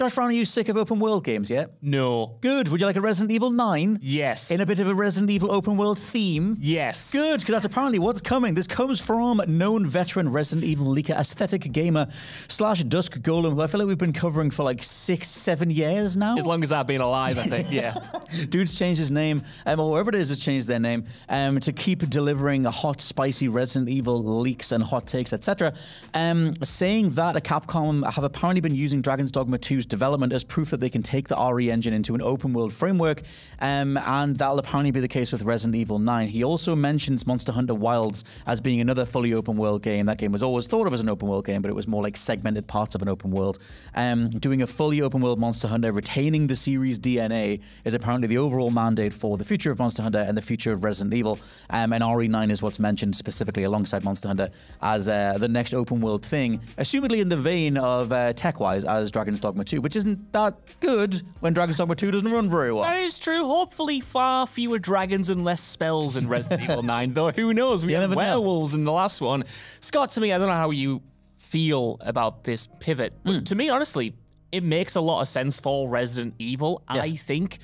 Josh Brown, are you sick of open world games yet? No. Good. Would you like a Resident Evil 9? Yes. In a bit of a Resident Evil open world theme? yes. Good, because that's apparently what's coming. This comes from known veteran Resident Evil leaker, AestheticGamer slash Dusk Golem, who I feel like we've been covering for like six, seven years now. As long as I've been alive, I think. Yeah. Dude's changed his name, um, or whoever it is has changed their name, um, to keep delivering hot, spicy Resident Evil leaks and hot takes, etc. Um, saying that a Capcom have apparently been using Dragon's Dogma 2's development as proof that they can take the RE engine into an open world framework, um, and that'll apparently be the case with Resident Evil 9. He also mentions Monster Hunter Wilds as being another fully open world game. That game was always thought of as an open world game, but it was more like segmented parts of an open world. Um, doing a fully open world Monster Hunter, retaining the series DNA, is apparently the overall mandate for the future of Monster Hunter and the future of Resident Evil. Um, and RE9 is what's mentioned specifically alongside Monster Hunter as uh, the next open world thing, assumedly in the vein of uh, tech wise as Dragon's Dogma 2, which isn't that good when Dragon's Dogma 2 doesn't run very well. That is true. Hopefully, far fewer dragons and less spells in Resident Evil 9, though who knows? We You had never know. werewolves in the last one. Scott, to me, I don't know how you feel about this pivot, but Hmm. to me, honestly, it makes a lot of sense for Resident Evil. I think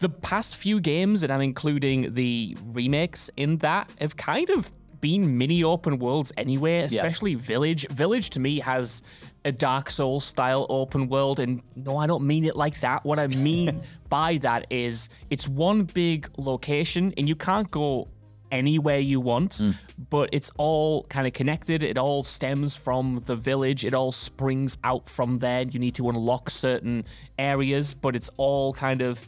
the past few games, and I'm including the remakes in that, have kind of been mini open worlds anyway, especially Village. Village to me has a Dark Souls style open world, and no, I don't mean it like that. What I mean by that is it's one big location, and you can't go anywhere you want, hmm. but it's all kind of connected. It all stems from the village. It all springs out from there. You need to unlock certain areas, but it's all kind of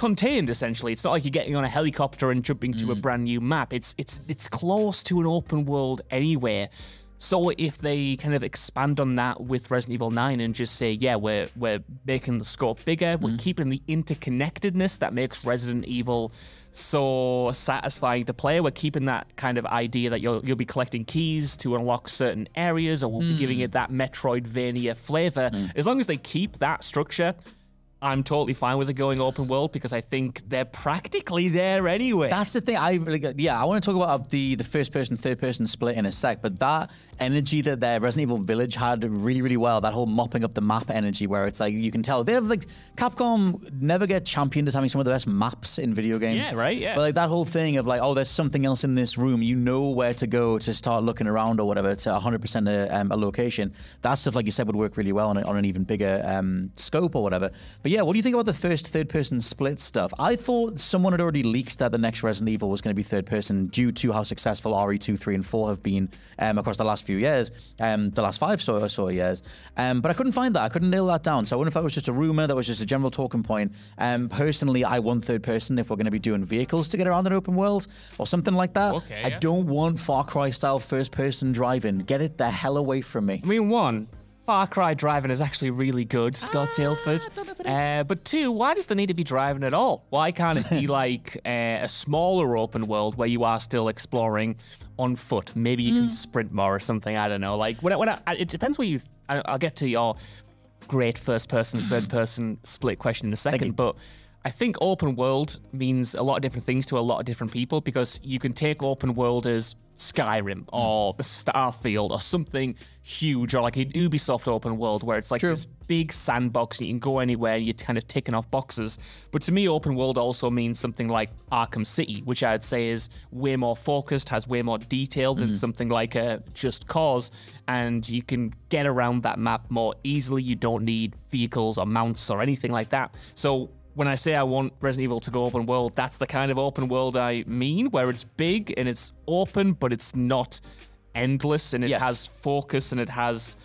contained essentially. It's not like you're getting on a helicopter and jumping to a mm. brand new map. It's it's it's close to an open world anywhere. So if they kind of expand on that with Resident Evil 9 and just say, yeah, we're we're making the scope bigger, we're mm. keeping the interconnectedness that makes Resident Evil so satisfying to play. We're keeping that kind of idea that you'll you'll be collecting keys to unlock certain areas, or we'll be giving mm. it that Metroidvania flavor. As long as they keep that structure, I'm totally fine with it going open world because I think they're practically there anyway. That's the thing. I really got, yeah. I want to talk about the the first person, third person split in a sec. But that energy that their Resident Evil Village had really, really well. That whole mopping up the map energy, where it's like you can tell they have like Capcom never get championed as having some of the best maps in video games. Yeah, right, yeah. But like that whole thing of like, oh, there's something else in this room. You know where to go to start looking around or whatever to 100% a, um, a location. That stuff, like you said, would work really well on, a, on an even bigger um, scope or whatever. But yeah, what do you think about the first third person split stuff? I thought someone had already leaked that the next Resident Evil was going to be third person due to how successful RE2, 3, and 4 have been um, across the last few years, um, the last five so, or so years. Um, but I couldn't find that. I couldn't nail that down. So I wonder if that was just a rumor, that was just a general talking point. Um, personally, I want third person if we're going to be doing vehicles to get around an open world or something like that. Okay, I yeah. don't want Far Cry style first person driving. Get it the hell away from me. I mean, one, Far Cry driving is actually really good, Scott Tailford. Uh, but two, why does there need to be driving at all? Why can't it be like uh, a smaller open world where you are still exploring on foot? Maybe you can sprint more or something. I don't know. Like when I, when I, it depends where you. I, I'll get to your great first person, third person split question in a second, but. I think open world means a lot of different things to a lot of different people because you can take open world as Skyrim or hmm. Starfield or something huge or like an Ubisoft open world where it's like True. this big sandbox and you can go anywhere and you're kind of ticking off boxes. But to me, open world also means something like Arkham City, which I'd say is way more focused, has way more detail than hmm. something like a Just Cause, and you can get around that map more easily. You don't need vehicles or mounts or anything like that. So when I say I want Resident Evil to go open world, that's the kind of open world I mean, where it's big and it's open, but it's not endless and it Yes. has focus and it has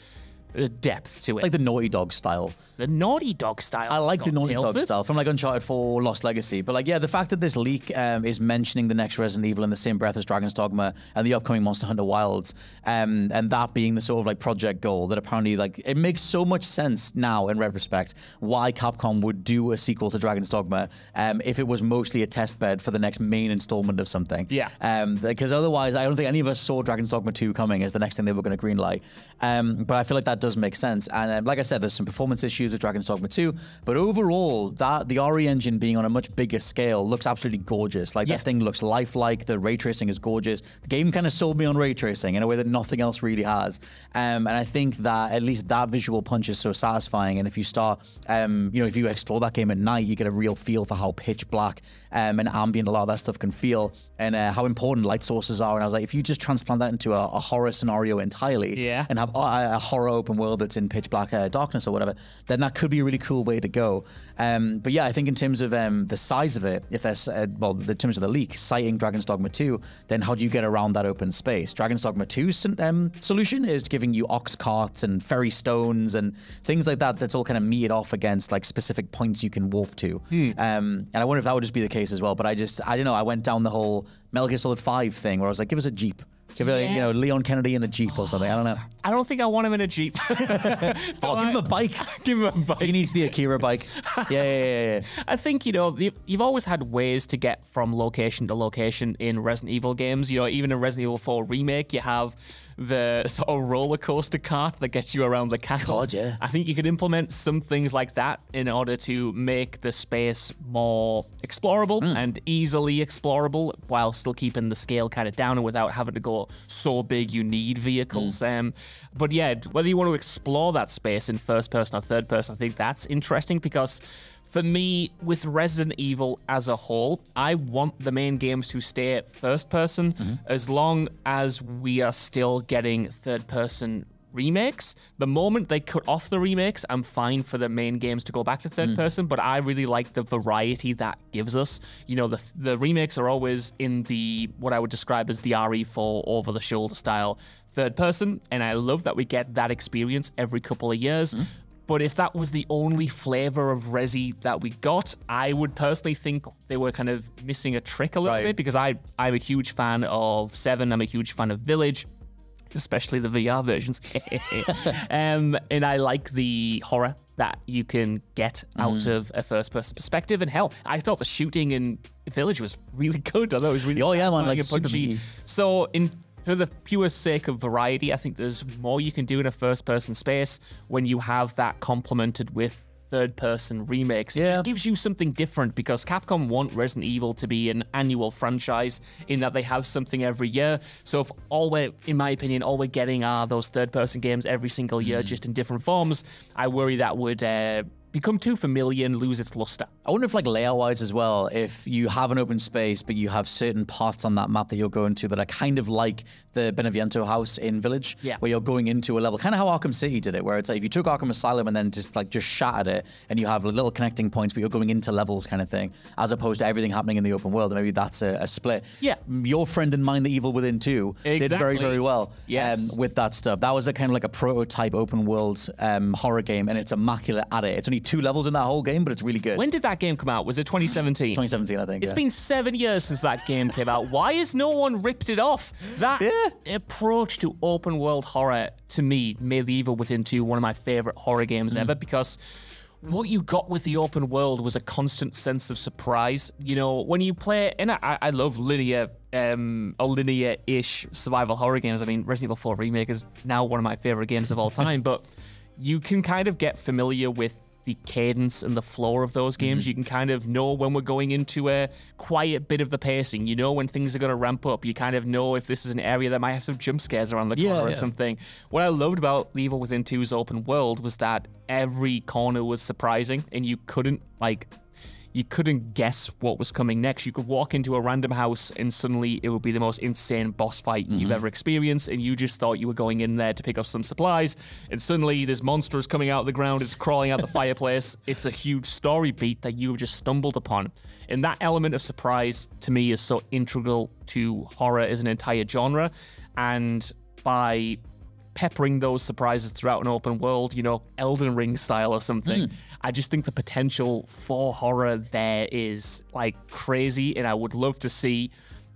depth to it. Like the Naughty Dog style. the Naughty Dog style. I like the Scott Naughty Dog Tailford. style from like Uncharted 4 Lost Legacy. But like, yeah, the fact that this leak um, is mentioning the next Resident Evil in the same breath as Dragon's Dogma and the upcoming Monster Hunter Wilds, um, and that being the sort of like project goal that apparently like it makes so much sense now in retrospect why Capcom would do a sequel to Dragon's Dogma um, if it was mostly a test bed for the next main installment of something. Yeah. Um, because otherwise, I don't think any of us saw Dragon's Dogma 2 coming as the next thing they were going to greenlight. Um, but I feel like that does make sense. And um, like I said, there's some performance issues with Dragon's Dogma 2, but overall, that the RE engine being on a much bigger scale looks absolutely gorgeous. Like Yeah. that thing looks lifelike. The ray tracing is gorgeous. The game kind of sold me on ray tracing in a way that nothing else really has. Um, and I think that at least that visual punch is so satisfying. And if you start, um, you know, if you explore that game at night, you get a real feel for how pitch black um, and ambient a lot of that stuff can feel, and uh, how important light sources are. And I was like, if you just transplant that into a, a horror scenario entirely, Yeah. and have a, a horror open world that's in pitch black uh, darkness or whatever, then that could be a really cool way to go. Um, but yeah, I think in terms of um, the size of it, if there's uh, well, in terms of the leak, citing Dragon's Dogma 2, then how do you get around that open space? Dragon's Dogma 2's um, solution is giving you ox carts and ferry stones and things like that. That's all kind of meted off against like specific points you can warp to. Um, and I wonder if that would just be the case as well. But I just I don't know. I went down the whole Metal Gear Solid 5 thing where I was like, give us a jeep. A, you know, Leon Kennedy in a jeep or oh, something. I don't know. I don't think I want him in a Jeep. Oh, give him a bike. Give him a bike. He needs the Akira bike. Yeah, yeah, yeah, yeah. I think you know you- you've always had ways to get from location to location in Resident Evil games. You know, even in Resident Evil 4 remake, you have the sort of roller coaster cart that gets you around the castle. God, yeah. I think you could implement some things like that in order to make the space more explorable Hmm. and easily explorable while still keeping the scale kind of down and without having to go so big you need vehicles. Hmm. Um, but yeah, whether you want to explore that space in first person or third person, I think that's interesting because for me, with Resident Evil as a whole, I want the main games to stay at first person mm-hmm. as long as we are still getting third person remakes. The moment they cut off the remakes, I'm fine for the main games to go back to third mm. person, but I really like the variety that gives us. You know, the the remakes are always in the what I would describe as the RE4 over the shoulder style third person, and I love that we get that experience every couple of years. Mm. But if that was the only flavor of Resi that we got, I would personally think they were kind of missing a trick a little Right. bit because I I'm a huge fan of Seven. I'm a huge fan of Village especially the VR versions. um, and I like the horror that you can get out Mm. of a first person perspective. And hell, I thought the shooting in Village was really good. I thought it was really Oh, yeah, man, like, punchy. So in for the pure sake of variety, I think there's more you can do in a first person space when you have that complemented with third person remakes. It Yeah. just gives you something different because Capcom want Resident Evil to be an annual franchise in that they have something every year. So if all we're, in my opinion, all we're getting are those third person games every single year, Mm. just in different forms, I worry that would uh, become too familiar and lose its luster. I wonder if, like, layout wise as well, if you have an open space, but you have certain parts on that map that you're going to that are kind of like the Beneviento house in Village, Yeah. where you're going into a level, kind of how Arkham City did it, where it's like if you took Arkham Asylum and then just like just shattered it, and you have little connecting points, but you're going into levels kind of thing, as opposed to everything happening in the open world. Maybe that's a, a split. Yeah. Your friend and mine, The Evil Within 2, did very, very well Yes. um, with that stuff. That was a kind of like a prototype open world um, horror game, and it's immaculate at it. It's only two levels in that whole game, but it's really good. When did that game come out? Was it 2017? 2017, I think. It's yeah. been seven years since that game came out. Why has no one ripped it off? That Yeah. approach to open world horror, to me, made The Evil Within 2 one of my favorite horror games Mm. ever because what you got with the open world was a constant sense of surprise. You know, when you play, and I, I love linear, um, or linear-ish survival horror games. I mean, Resident Evil 4 Remake is now one of my favorite games of all time, but you can kind of get familiar with the cadence and the flow of those games. Mm-hmm. You can kind of know when we're going into a quiet bit of the pacing. You know when things are going to ramp up. You kind of know if this is an area that might have some jump scares around the Yeah, corner or yeah. something. What I loved about The Evil Within 2's open world was that every corner was surprising and you couldn't like you couldn't guess what was coming next. You could walk into a random house and suddenly it would be the most insane boss fight you've mm-hmm. ever experienced, and you just thought you were going in there to pick up some supplies, and suddenly this monster is coming out of the ground, it's crawling out the fireplace. It's a huge story beat that you've just stumbled upon. And that element of surprise to me is so integral to horror as an entire genre. And by peppering those surprises throughout an open world, you know, Elden Ring style or something. Hmm. I just think the potential for horror there is like crazy, and I would love to see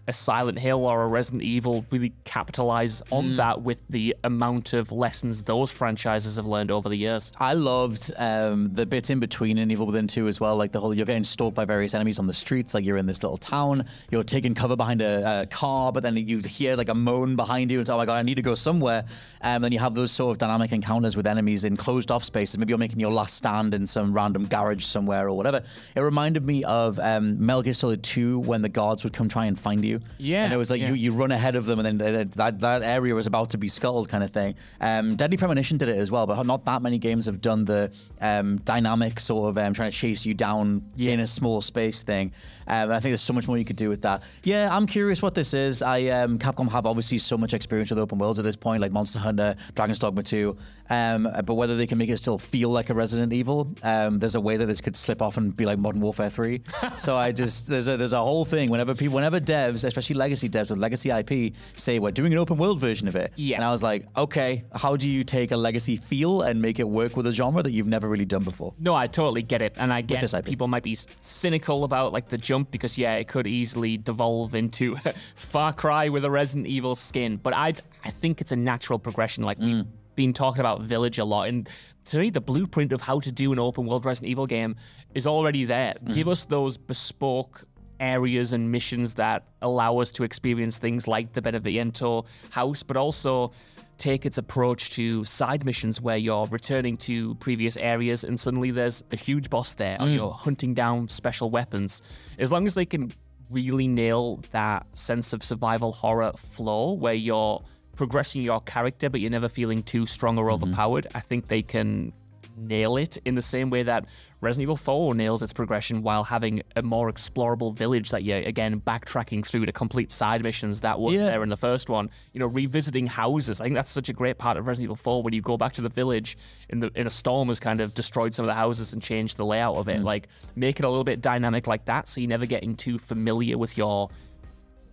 a Silent Hill or a Resident Evil really capitalize on mm. that with the amount of lessons those franchises have learned over the years. I loved um, the bits in between in Evil Within 2 as well, like the whole you're getting stalked by various enemies on the streets, like you're in this little town, you're taking cover behind a, a car, but then you hear like a moan behind you, and it's, oh my god, I need to go somewhere. And um, then you have those sort of dynamic encounters with enemies in closed off spaces. Maybe you're making your last stand in some random garage somewhere or whatever. It reminded me of um, Metal Gear Solid 2 when the guards would come try and find you. Yeah. And it was like yeah. you, you run ahead of them and then that, that area was about to be scuttled kind of thing. Um, Deadly Premonition did it as well, but not that many games have done the um, dynamic sort of um, trying to chase you down yeah. in a small space thing. Um, I think there's so much more you could do with that. Yeah, I'm curious what this is. I um, Capcom have obviously so much experience with open worlds at this point, like Monster Hunter, Dragon's Dogma 2. Um, but whether they can make it still feel like a Resident Evil, um, there's a way that this could slip off and be like Modern Warfare 3. so I just there's a there's a whole thing whenever people whenever devs, especially legacy devs with legacy IP, say we're doing an open world version of it. Yeah. And I was like, okay, how do you take a legacy feel and make it work with a genre that you've never really done before? No, I totally get it, and I get people might be cynical about like the jump because yeah, it could easily devolve into Far Cry with a Resident Evil skin, but I I think it's a natural progression. Like mm. we've been talking about Village a lot, and to me, the blueprint of how to do an open world Resident Evil game is already there. Mm. Give us those bespoke areas and missions that allow us to experience things like the Beneviento house, but also take its approach to side missions where you're returning to previous areas and suddenly there's a huge boss there mm. or you're hunting down special weapons. As long as they can really nail that sense of survival horror flow where you're progressing your character but you're never feeling too strong or mm-hmm. overpowered, I think they can nail it in the same way that Resident Evil 4 nails its progression while having a more explorable village that you're, again, backtracking through to complete side missions that weren't yeah. there in the first one. You know, revisiting houses. I think that's such a great part of Resident Evil 4 when you go back to the village in the in a storm has kind of destroyed some of the houses and changed the layout of it. Mm. Like, make it a little bit dynamic like that so you're never getting too familiar with your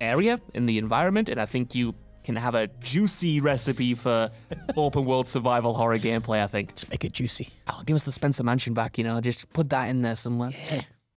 area in the environment. And I think you can have a juicy recipe for open world survival horror gameplay, I think. Just make it juicy. Oh, give us the Spencer Mansion back, you know, just put that in there somewhere. Yeah.